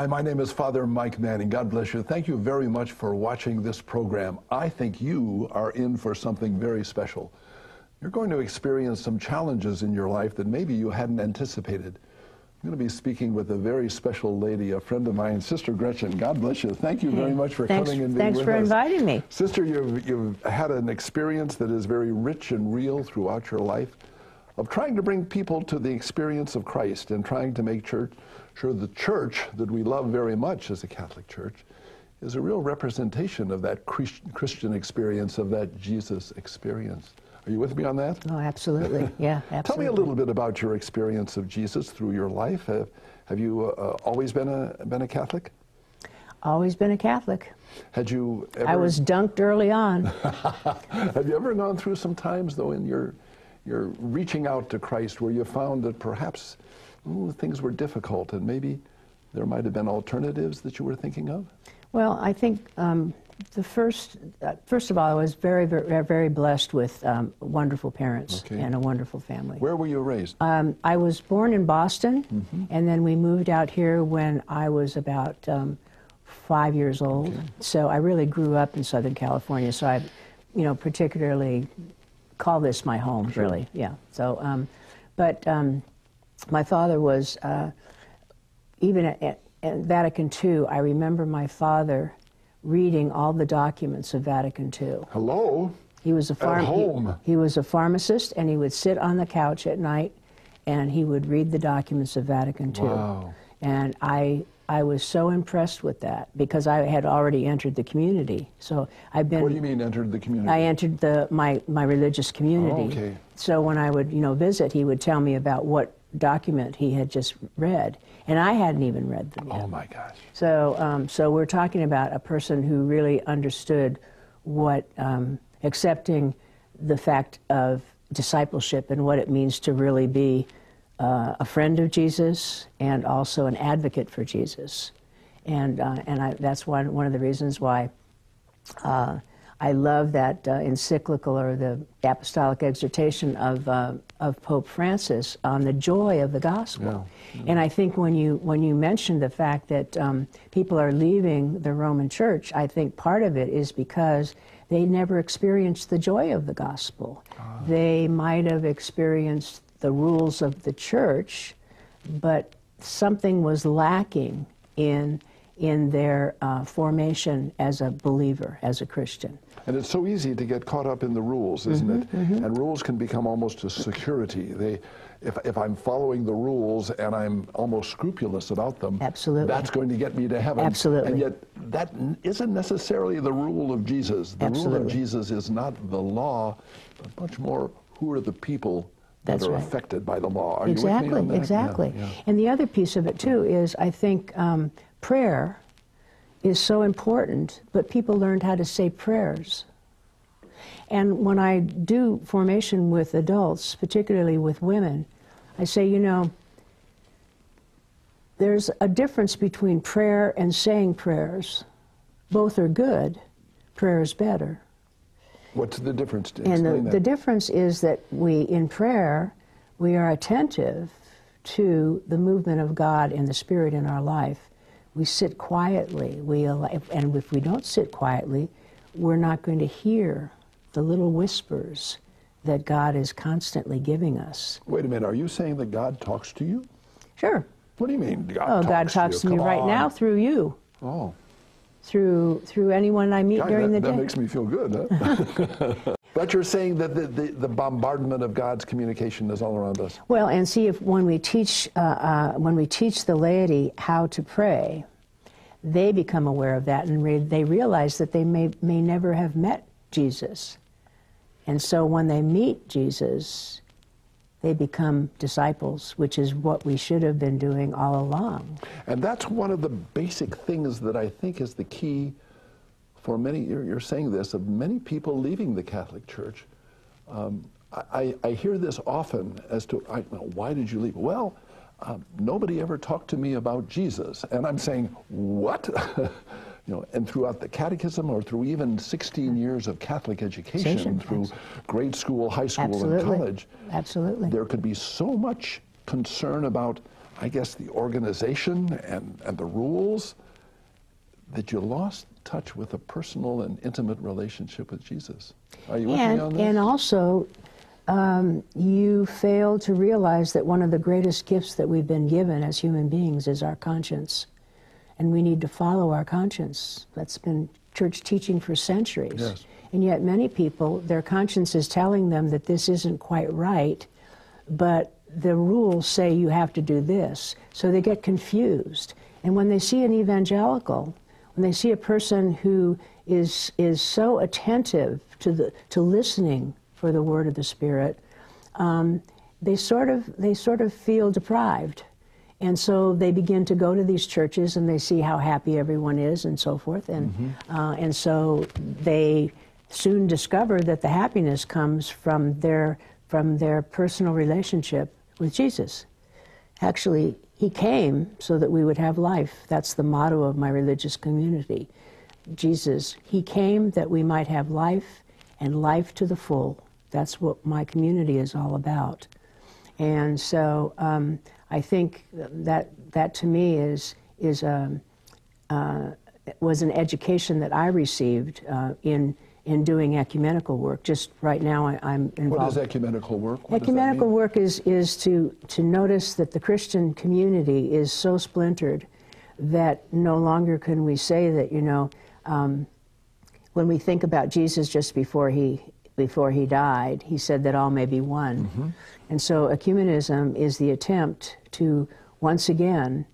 Hi, my name is Father Mike Manning. God bless you. Thank you very much for watching this program. I think you are in for something very special. You're going to experience some challenges in your life that maybe you hadn't anticipated. I'm going to be speaking with a very special lady, a friend of mine, Sister Gretchen. God bless you. Thank you very hmm. much for thanks, coming and being Thanks with for us. inviting me. Sister, you've, you've had an experience that is very rich and real throughout your life of trying to bring people to the experience of Christ and trying to make church sure the church that we love very much as a Catholic Church is a real representation of that Christian experience, of that Jesus experience. Are you with me on that? Oh, absolutely. Yeah, absolutely. Tell me a little bit about your experience of Jesus through your life. Have, have you uh, always been a, been a Catholic? Always been a Catholic. Had you ever... I was dunked early on. have you ever gone through some times, though, in your, your reaching out to Christ where you found that perhaps ooh, things were difficult and maybe there might have been alternatives that you were thinking of? Well, I think um, the first, uh, first of all, I was very, very, very blessed with um, wonderful parents okay. and a wonderful family. Where were you raised? Um, I was born in Boston, mm -hmm. and then we moved out here when I was about um, five years old. Okay. So I really grew up in Southern California. So I, you know, particularly call this my home, sure. really. Yeah. So, um, but um, my father was, uh, even at, at, Vatican II, I remember my father reading all the documents of Vatican II. Hello? He was a farm. At home. He, he was a pharmacist, and he would sit on the couch at night, and he would read the documents of Vatican II. Wow. And I I was so impressed with that because I had already entered the community. So I've been. What do you mean entered the community? I entered the my my religious community. Oh, okay. So when I would you know visit, he would tell me about what document he had just read, and I hadn't even read them yet. Oh my gosh! So um, so we're talking about a person who really understood what um, accepting the fact of discipleship and what it means to really be uh, a friend of Jesus and also an advocate for Jesus. And, uh, and I, that's one, one of the reasons why uh, I love that uh, encyclical or the apostolic exhortation of, uh, of Pope Francis on the joy of the gospel. Yeah. Yeah. And I think when you, when you mentioned the fact that um, people are leaving the Roman Church, I think part of it is because they never experienced the joy of the gospel. Ah. They might have experienced the rules of the church, but something was lacking in in their uh, formation as a believer, as a Christian. And it's so easy to get caught up in the rules, isn't mm -hmm, it? Mm -hmm. And rules can become almost a security. They, if, if I'm following the rules and I'm almost scrupulous about them, Absolutely. that's going to get me to heaven. Absolutely. And yet, that isn't necessarily the rule of Jesus. The Absolutely. rule of Jesus is not the law, but much more who are the people that's that are right. affected by the law. Are exactly, exactly. Yeah, yeah. And the other piece of it too is I think um, prayer is so important, but people learned how to say prayers. And when I do formation with adults, particularly with women, I say, you know, there's a difference between prayer and saying prayers. Both are good. Prayer is better. What's the difference? and the, the difference is that we, in prayer, we are attentive to the movement of God and the Spirit in our life. We sit quietly. We and if we don't sit quietly, we're not going to hear the little whispers that God is constantly giving us. Wait a minute. Are you saying that God talks to you? Sure. What do you mean? God oh, talks God talks to, to me right on. now through you. Oh through through anyone I meet God, during that, the day. That makes me feel good, huh? but you're saying that the, the, the, bombardment of God's communication is all around us. Well, and see if when we teach uh, uh, when we teach the laity how to pray, they become aware of that and re they realize that they may may never have met Jesus, and so when they meet Jesus, they become disciples, which is what we should have been doing all along. And that's one of the basic things that I think is the key for many, you're, saying this, of many people leaving the Catholic Church. Um, I, I, hear this often as to, I, why did you leave? Well, um, nobody ever talked to me about Jesus. And I'm saying, what? you know, and throughout the catechism or through even 16 years of Catholic education, through Absolutely. grade school, high school, Absolutely. and college, Absolutely. there could be so much concern about I guess, the organization and, and the rules, that you lost touch with a personal and intimate relationship with Jesus. Are you with and, me on this? And also, um, you fail to realize that one of the greatest gifts that we've been given as human beings is our conscience. And we need to follow our conscience. That's been church teaching for centuries. Yes. And yet, many people, their conscience is telling them that this isn't quite right, but the rules say you have to do this. So they get confused. And when they see an evangelical, when they see a person who is, is so attentive to, the, to listening for the word of the Spirit, um, they, sort of, they sort of feel deprived. And so they begin to go to these churches and they see how happy everyone is and so forth. And, mm-hmm. uh, and so they soon discover that the happiness comes from their, from their personal relationship with Jesus. Actually, he came so that we would have life. That's the motto of my religious community. Jesus, He came that we might have life and life to the full. That's what my community is all about. And so um, I think that that to me is is um, uh, was an education that I received uh, in in doing ecumenical work. Just right now, I, am involved. What is ecumenical work? What ecumenical work is is to to notice that the Christian community is so splintered that no longer can we say that you know. Um, when we think about Jesus just before he before he died, he said that all may be one. Mm-hmm. And so ecumenism is the attempt to once again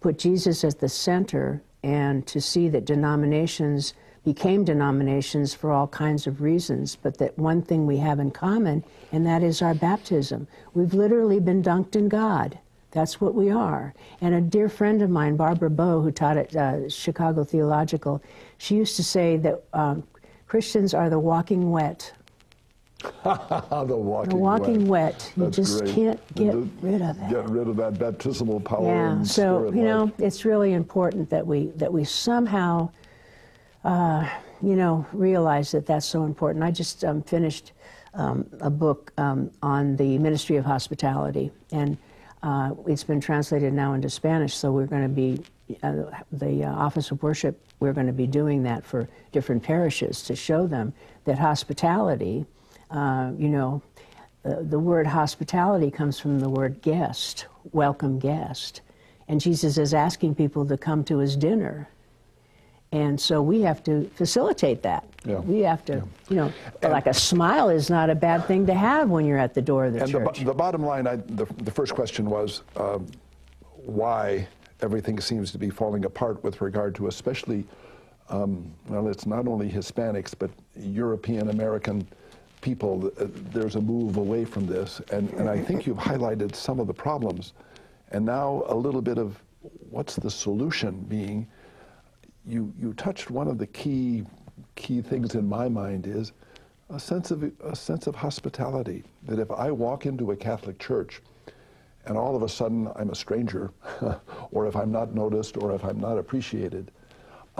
put Jesus at the center and to see that denominations became denominations for all kinds of reasons, but that one thing we have in common, and that is our baptism. We've literally been dunked in God. That's what we are. And a dear friend of mine, Barbara Bowe, who taught at uh, Chicago Theological, she used to say that um, Christians are the walking wet. the walking, the walking wet. wet. You That's just great. can't get the, rid of it. Get rid of that baptismal power. Yeah. So you know, it's really important that we that we somehow, uh, you know, realize that that's so important. I just um, finished um, a book um, on the ministry of hospitality, and uh, it's been translated now into Spanish. So we're going to be uh, the uh, Office of Worship. We're going to be doing that for different parishes to show them that hospitality uh, you know, the, the word hospitality comes from the word guest, welcome guest. And Jesus is asking people to come to his dinner. And so we have to facilitate that. Yeah. We have to, yeah. you know, and like a smile is not a bad thing to have when you're at the door of the and church. The, the bottom line, I, the, the first question was um, why everything seems to be falling apart with regard to especially, um, well, it's not only Hispanics, but European American people, uh, there's a move away from this. And, and I think you've highlighted some of the problems. And now a little bit of what's the solution being. You, you touched one of the key, key things in my mind is a sense, of, a sense of hospitality. That if I walk into a Catholic church and all of a sudden I'm a stranger, or if I'm not noticed, or if I'm not appreciated,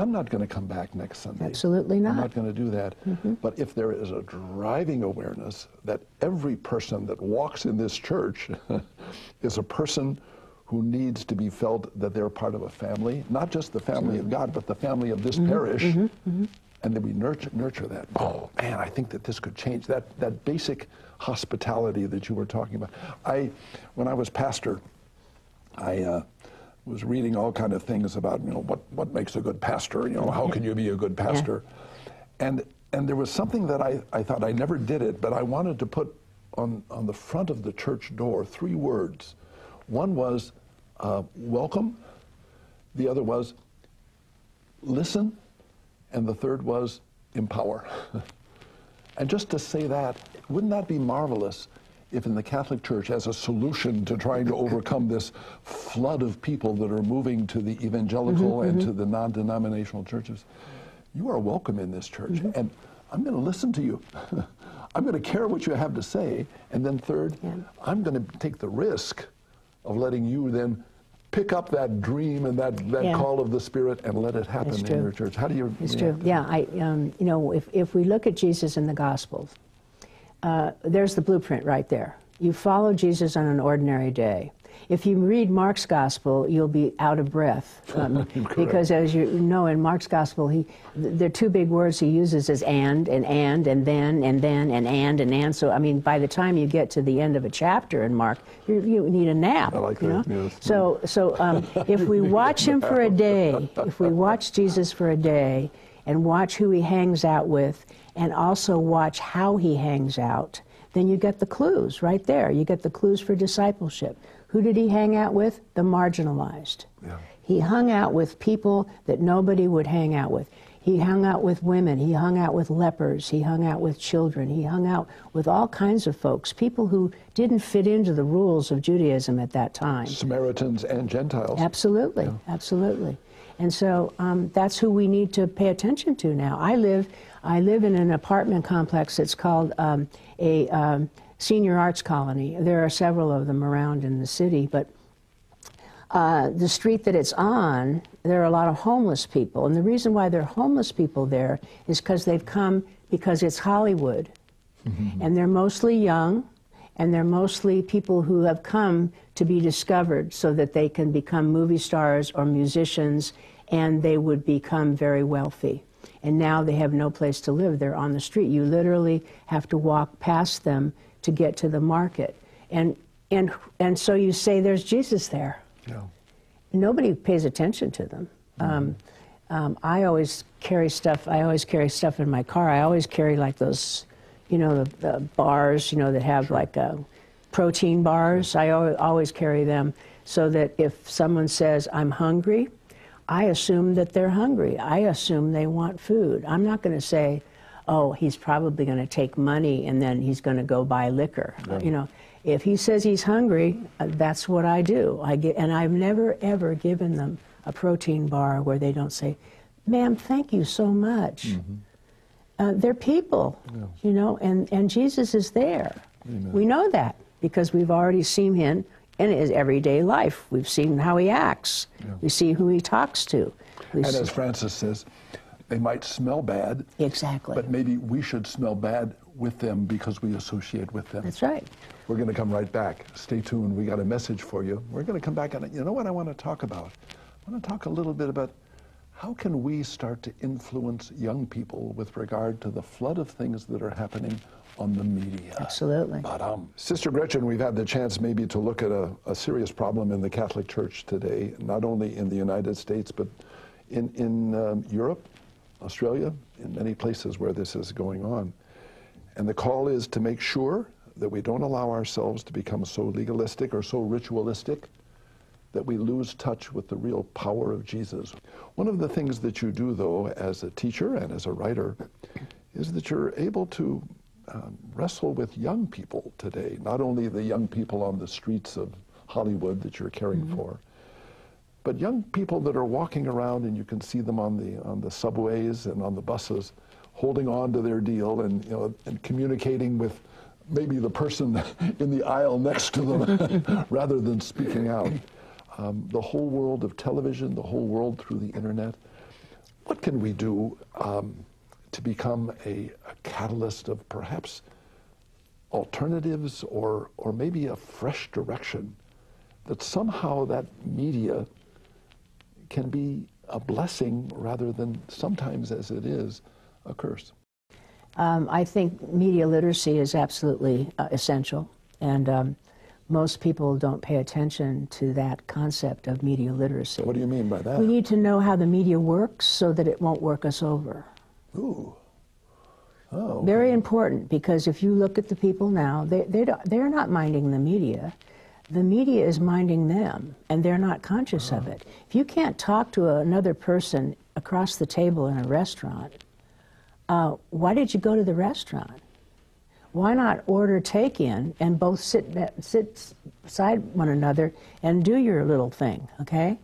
I'm not going to come back next Sunday. Absolutely not. I'm not going to do that. Mm-hmm. But if there is a driving awareness that every person that walks in this church is a person who needs to be felt that they're part of a family, not just the family of God, but the family of this mm-hmm. parish, mm-hmm. mm-hmm. and that we nurture, nurture that. Oh, man, I think that this could change that, that basic hospitality that you were talking about. I, when I was pastor, I, uh, was reading all kind of things about you know what what makes a good pastor you know how can you be a good pastor? Yeah. and and there was something that I, I thought I never did it but I wanted to put on on the front of the church door three words. One was uh, welcome. The other was listen. And the third was empower. And just to say that wouldn't that be marvelous if in the Catholic Church, as a solution to trying to overcome this flood of people that are moving to the evangelical mm-hmm, and mm-hmm. to the non denominational churches, you are welcome in this church. Mm-hmm. And I'm going to listen to you. I'm going to care what you have to say. And then, third, yeah. I'm going to take the risk of letting you then pick up that dream and that, that yeah. call of the Spirit and let it happen in your church. How do you? It's true. Yeah, I, um, you know, if, if we look at Jesus in the Gospels, uh, there's the blueprint right there. You follow Jesus on an ordinary day. if you read Mark's gospel, you'll be out of breath um, because, as you know, in Mark's gospel, he the two big words he uses is and and and and then and then and and and and. So, I mean, by the time you get to the end of a chapter in Mark, you, you need a nap. I like you that. know? Yes. So, so um, if we watch him for a day, if we watch Jesus for a day, and watch who he hangs out with, and also watch how he hangs out, then you get the clues right there. You get the clues for discipleship. Who did he hang out with? The marginalized. Yeah. He hung out with people that nobody would hang out with. He hung out with women. He hung out with lepers. He hung out with children. He hung out with all kinds of folks, people who didn't fit into the rules of Judaism at that time. Samaritans and Gentiles. Absolutely, absolutely. And so um, that's who we need to pay attention to now. I live, I live in an apartment complex that's called um, a um, senior arts colony. There are several of them around in the city, but uh, the street that it's on, there are a lot of homeless people. And the reason why there are homeless people there is because they've come because it's Hollywood. Mm-hmm. And they're mostly young, and they're mostly people who have come to be discovered so that they can become movie stars or musicians, and they would become very wealthy. And now they have no place to live. They're on the street. You literally have to walk past them to get to the market. And, and, and so you say there's Jesus there. Yeah. Nobody pays attention to them. Mm-hmm. Um, um, I always carry stuff. I always carry stuff in my car. I always carry like those, you know, the, the bars, you know, that have like uh, protein bars. I always carry them so that if someone says I'm hungry, I assume that they're hungry. I assume they want food. I'm not going to say, oh, he's probably going to take money and then he's going to go buy liquor. Yeah. You know, if he says he's hungry, uh, that's what I do. I get, and I've never ever given them a protein bar where they don't say, "Ma'am, thank you so much." Mm-hmm. Uh, they're people, yeah. you know, and, and Jesus is there. Amen. We know that because we've already seen him in his everyday life. We've seen how he acts. Yeah. We see who he talks to. We and see. as Francis says, they might smell bad. Exactly. But maybe we should smell bad with them because we associate with them. That's right. We're going to come right back. Stay tuned. We got a message for you. We're going to come back and you know what I want to talk about? I want to talk a little bit about how can we start to influence young people with regard to the flood of things that are happening on the media. Absolutely. But, um, Sister Gretchen, we've had the chance maybe to look at a, a, serious problem in the Catholic Church today, not only in the United States, but in, in um, Europe Australia, in many places where this is going on. And the call is to make sure that we don't allow ourselves to become so legalistic or so ritualistic that we lose touch with the real power of Jesus. One of the things that you do, though, as a teacher and as a writer, is that you're able to um, wrestle with young people today, not only the young people on the streets of Hollywood that you're caring mm-hmm. for, but young people that are walking around and you can see them on the, on the subways and on the buses holding on to their deal and, you know, and communicating with maybe the person in the aisle next to them rather than speaking out. Um, the whole world of television, the whole world through the internet. What can we do um, to become a, a, catalyst of perhaps alternatives or, or maybe a fresh direction that somehow that media can be a blessing rather than sometimes, as it is, a curse. Um, I think media literacy is absolutely uh, essential, and um, most people don't pay attention to that concept of media literacy. What do you mean by that? We need to know how the media works so that it won't work us over. Ooh. Oh. Very important because if you look at the people now, they, they they're not minding the media the media is minding them and they're not conscious of it. If you can't talk to another person across the table in a restaurant, uh, why did you go to the restaurant? Why not order take in and both sit, sit beside one another and do your little thing, okay?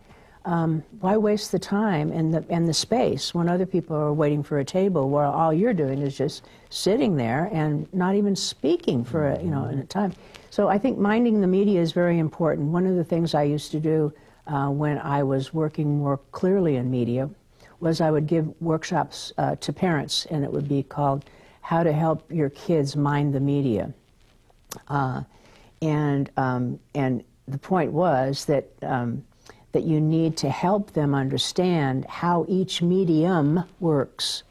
Um, why waste the time and the, and the space when other people are waiting for a table where all you're doing is just sitting there and not even speaking for a, you know, a time? So I think minding the media is very important. One of the things I used to do uh, when I was working more clearly in media was I would give workshops uh, to parents, and it would be called How to Help Your Kids Mind the Media. Uh, and, um, and the point was that um, that you need to help them understand how each medium works.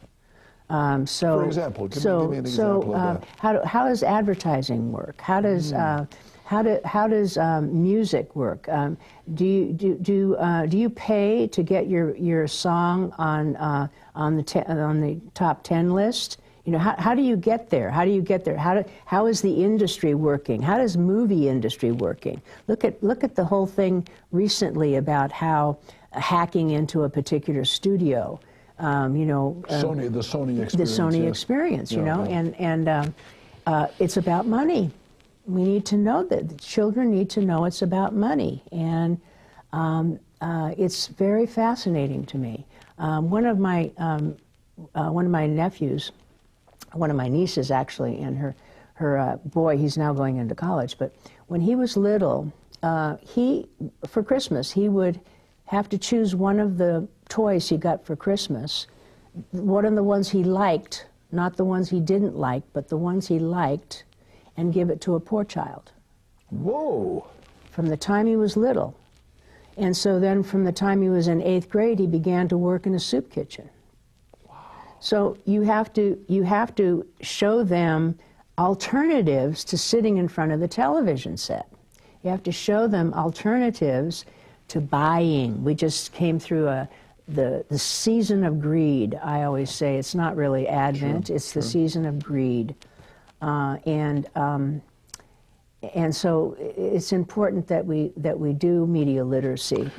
Um, so, For example, give me- so, give me an so, uh, how, do, how does advertising work? How does Hmm. uh, how, do, how does um, music work? Um, do you do do, uh, do you pay to get your, your song on uh, on the te- on the top ten list? You know, how, how do you get there? How do you get there? How, do, how is the industry working? How does movie industry working? Look at look at the whole thing recently about how hacking into a particular studio. Um, you know, um, Sony, the Sony the experience. Sony yes. experience, you Yeah, know, yeah. and and um, uh, it's about money. We need to know that the children need to know it's about money, and um, uh, it's very fascinating to me. Um, one of my um, uh, one of my nephews, one of my nieces actually, and her her uh, boy, he's now going into college, but when he was little, uh, he for Christmas he would have to choose one of the toys he got for Christmas one of the ones he liked, not the ones he didn't like, but the ones he liked, and give it to a poor child Whoa. from the time he was little. And so then from the time he was in eighth grade, he began to work in a soup kitchen. So you have to you have to show them alternatives to sitting in front of the television set. You have to show them alternatives to buying. We just came through a the the season of greed. I always say it's not really Advent; it's the season of greed, uh, and. Um, and so it's important that we that we do media literacy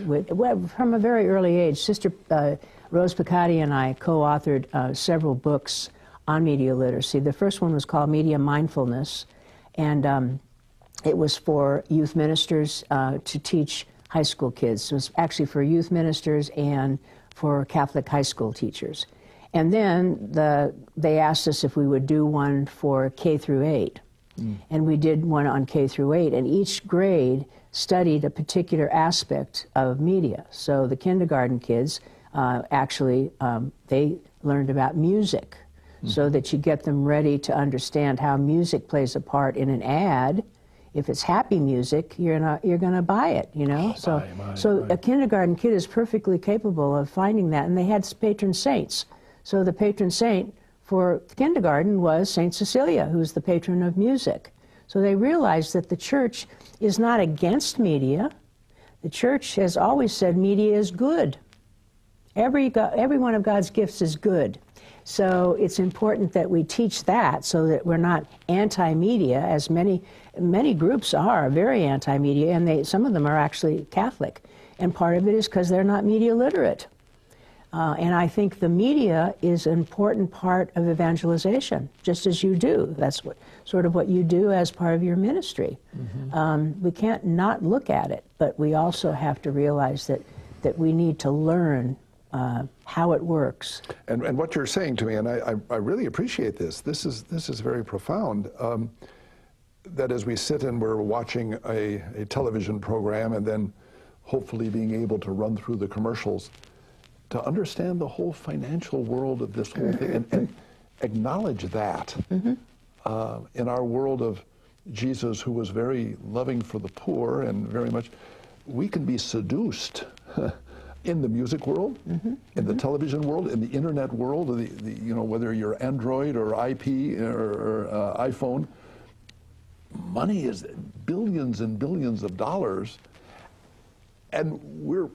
from a very early age. Sister uh, Rose Pacatte and I co-authored uh, several books on media literacy. The first one was called Media Mindfulness, and um, it was for youth ministers uh, to teach high school kids. It was actually for youth ministers and for Catholic high school teachers. And then the, they asked us if we would do one for K through 8. And we did one on K through 8, and each grade studied a particular aspect of media. So the kindergarten kids uh, actually um, they learned about music, so that you get them ready to understand how music plays a part in an ad. If it's happy music, you're not you're going to buy it, you know. so so a kindergarten kid is perfectly capable of finding that, and they had patron saints. So the patron saint for kindergarten was Saint Cecilia, who's the patron of music. So they realized that the church is not against media. The church has always said media is good. Every, every one of God's gifts is good. So it's important that we teach that so that we're not anti-media, as many, many groups are very anti-media, and they, some of them are actually Catholic. And part of it is because they're not media literate. Uh, and I think the media is an important part of evangelization, just as you do. That's what sort of what you do as part of your ministry. Um, we can't not look at it, but we also have to realize that that we need to learn uh, how it works. And, and what you're saying to me, and I, I, I really appreciate this, this is, this is very profound. Um, that as we sit and we're watching a, a television program and then hopefully being able to run through the commercials, to understand the whole financial world of this whole thing and, and acknowledge that uh, in our world of Jesus, who was very loving for the poor and very much, we can be seduced in the music world, in the television world, in the internet world, the, the, you know, whether you're Android or IP or, or uh, iPhone. Money is billions and billions of dollars, and we're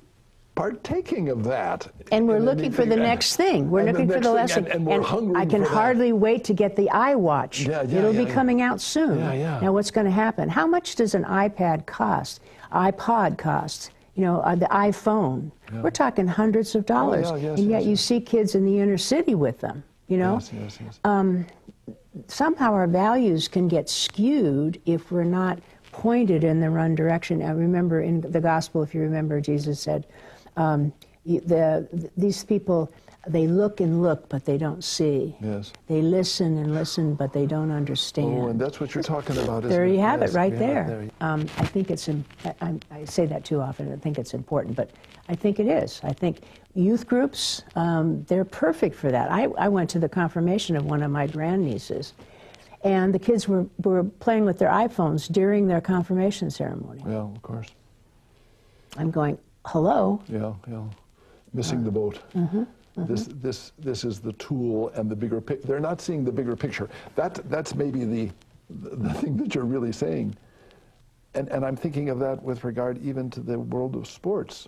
partaking of that. And we're looking for the anything. next thing. We're And looking for next the thing, lesson. And, and we're hungry I can for that. hardly wait to get the iWatch. Yeah, yeah, It'll yeah, be coming out soon. Now, what's going to happen? How much does an iPad cost? iPod cost? You know, uh, the iPhone. We're talking hundreds of dollars, Oh, yes, and yet yes, you yes. see kids in the inner city with them. You know, Yes, yes, yes. Um, somehow our values can get skewed if we're not pointed in the run direction. I remember in the gospel, if you remember, Jesus said, um, the, these people, they look and look, but they don't see. Yes. They listen and listen, but they don't understand. Oh, and that's what you're talking about, isn't There it? you have Yes, it, right it there. Um, I think it's. I, I- say that too often. I think it's important, but I think it is. I think youth groups um, they're perfect for that. I, I went to the confirmation of one of my grandnieces, and the kids were, were playing with their iPhones during their confirmation ceremony. Yeah, of course. I'm going, hello? Yeah, yeah. Missing the boat. This, this, this is the tool and the bigger picture. They're not seeing the bigger picture. That, that's maybe the, the thing that you're really saying. And, and I'm thinking of that with regard even to the world of sports.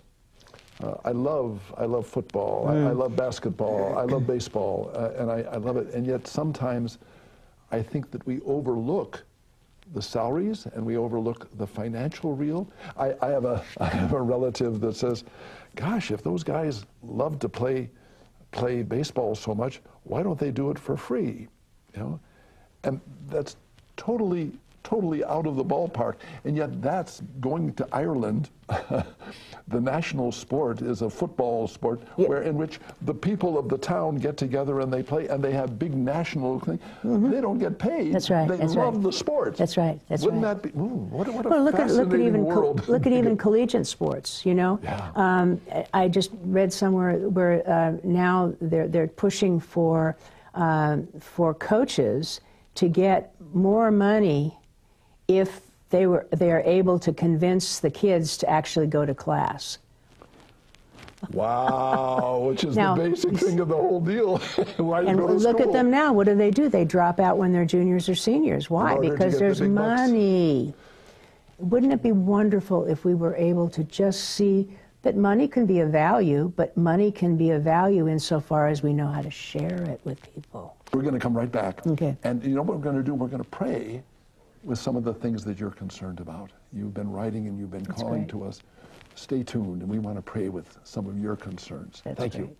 Uh, I love I love football. I, I love basketball. I love baseball, uh, and I, I love it. And yet sometimes, I think that we overlook the salaries and we overlook the financial real. I, I have a I have a relative that says, "Gosh, if those guys love to play play baseball so much, why don't they do it for free?" You know, and that's totally totally out of the ballpark. And yet that's going to Ireland. the national sport is a football sport Yeah. where in which the people of the town get together and they play and they have big national thing. They don't get paid. That's right, They that's love right. the sport. That's right, that's Wouldn't right. that be? Ooh, what, what Well, look at look at even world. look at even collegiate sports. You know, Yeah. um, I just read somewhere where uh, now they're they're pushing for um for coaches to get more money if they were they are able to convince the kids to actually go to class. wow, which is Now- the basic thing of the whole deal. Why you And look school? at them now. What do they do? They drop out when they're juniors or seniors. Why? Because get the there's bucks. money. Wouldn't it be wonderful if we were able to just see that money can be a value, but money can be a value insofar as we know how to share it with people? We're going to come right back. Okay. And you know what we're going to do? We're going to pray with some of the things that you're concerned about. You've been writing and you've been calling great. to us. Stay tuned, and we want to pray with some of your concerns. That's thank you.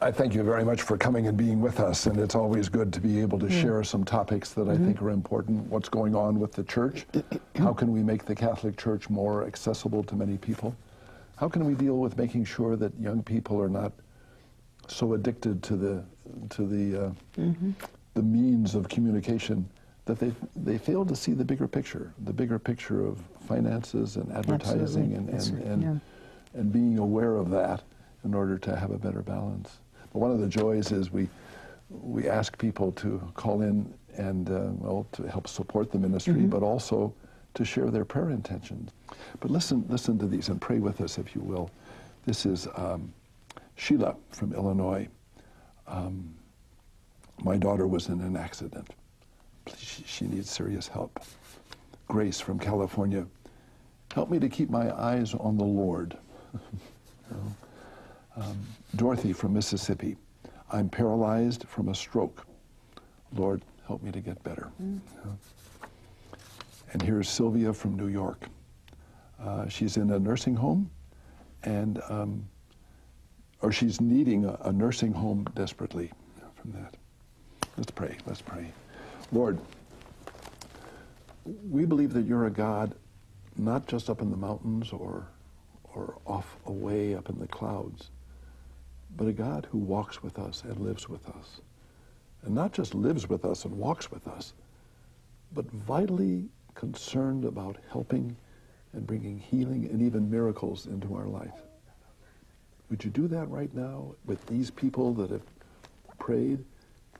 I thank you very much for coming and being with us, and it's always good to be able to mm. share some topics that I mm-hmm. think are important. What's going on with the church? How can we make the Catholic Church more accessible to many people? How can we deal with making sure that young people are not so addicted to the to the uh, mm-hmm. the means of communication that they they fail to see the bigger picture, the bigger picture of finances and advertising Absolutely. and and, right, and, yeah. and being aware of that in order to have a better balance. But one of the joys is we we ask people to call in and uh, well to help support the ministry, Mm-hmm. but also to share their prayer intentions. But listen listen to these and pray with us if you will. This is um, Sheila from Illinois. Um, my daughter was in an accident. She, she needs serious help. Grace from California. Help me to keep my eyes on the Lord. Know. Um, Dorothy from Mississippi. I'm paralyzed from a stroke. Lord, help me to get better. Know. And here's Sylvia from New York. Uh, she's in a nursing home, and um, or she's needing a, a nursing home desperately from that. Let's pray. Let's pray. Lord, we believe that you're a God not just up in the mountains or, or off away up in the clouds, but a God who walks with us and lives with us. And not just lives with us and walks with us, but vitally concerned about helping and bringing healing and even miracles into our life. Would you do that right now with these people that have prayed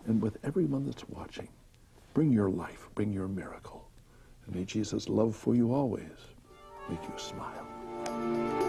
and with everyone that's watching? Bring your life, bring your miracle. And may Jesus' love for you always make you smile.